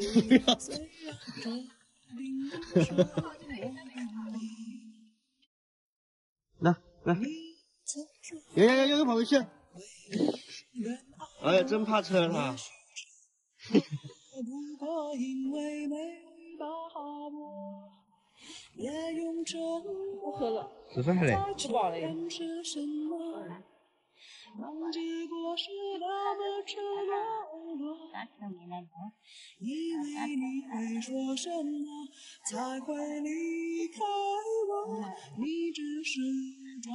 不要走！来来，又又又又跑回去！哎呀，真怕车他。不喝了，吃饭嘞。吃饱了以为你会说什么才会离开我你只是转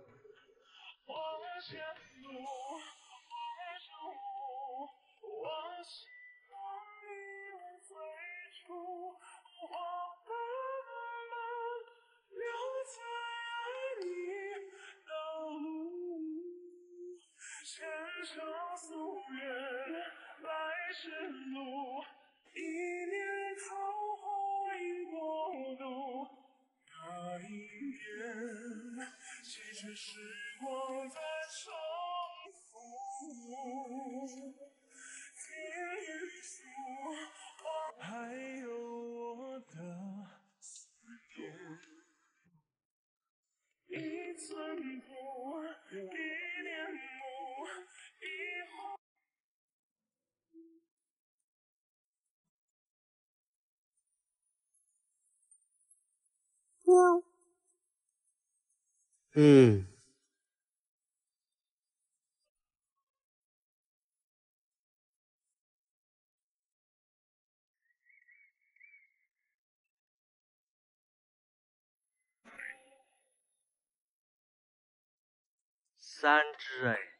成夙愿，来世路，一念桃花因果渡，那一年，几阙时光。嗯。三只哎。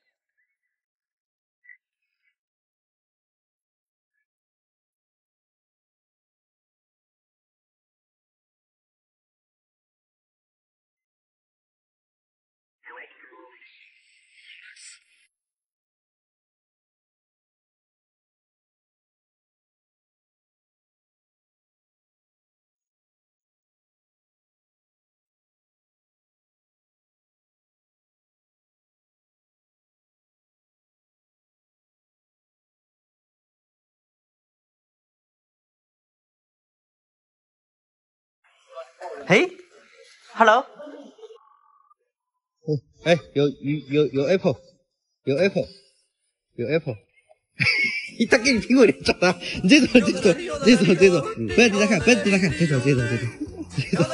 嘿，Hello。哎，有有有有 Apple，有 Apple，有 Apple。他给你苹果脸照的，你这种这种这种这种，不要盯着看，不要盯着看，这种这种这种这种。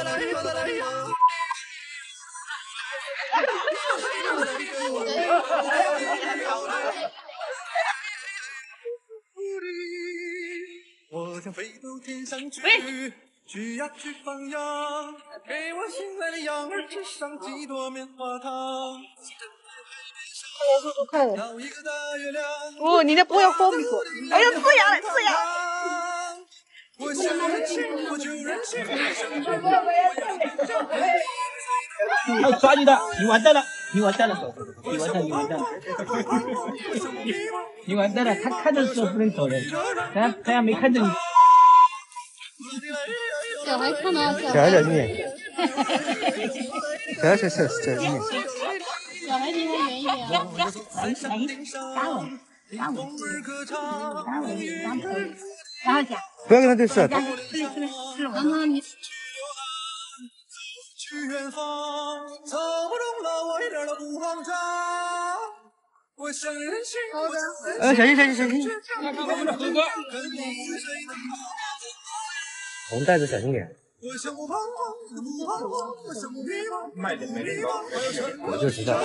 喂。去呀去放羊，给我心爱的羊儿吃上几朵棉花糖。快点，闹一个大月亮。哦，你那不要放屁股。哎呀，呲牙了，呲牙。我想任性，我就任性。他抓你的，你完蛋了，你完蛋了，你完蛋，你完蛋了，你完蛋了。他看着时候不能走人，他他还没看着你。小孩看到小小孩孩，小心点，小孩小小小心点。小孩离他远一点啊。然后讲，不要跟他对视，让他你去远方，走不动了，我。一点都不慌张。我。想任性，我。想任呃，小心小心小心，红袋子小心点。我想不彷徨，不彷徨，我想不迷茫，慢点，没那个。我就知道，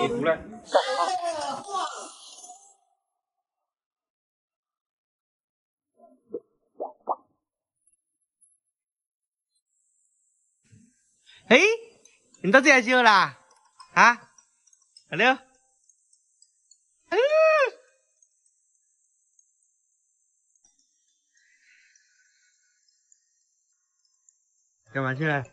你出来。哎，你到这里去了啊？小六，干嘛去了？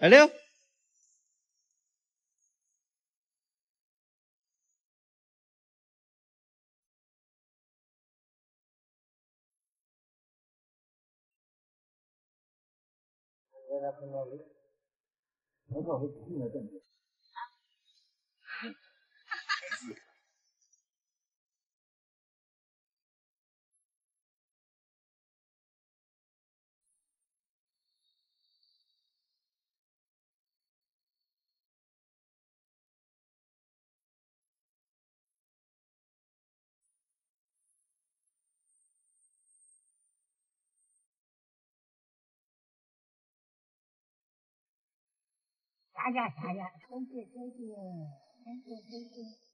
小六，啥家啥家，真是真是真是真是。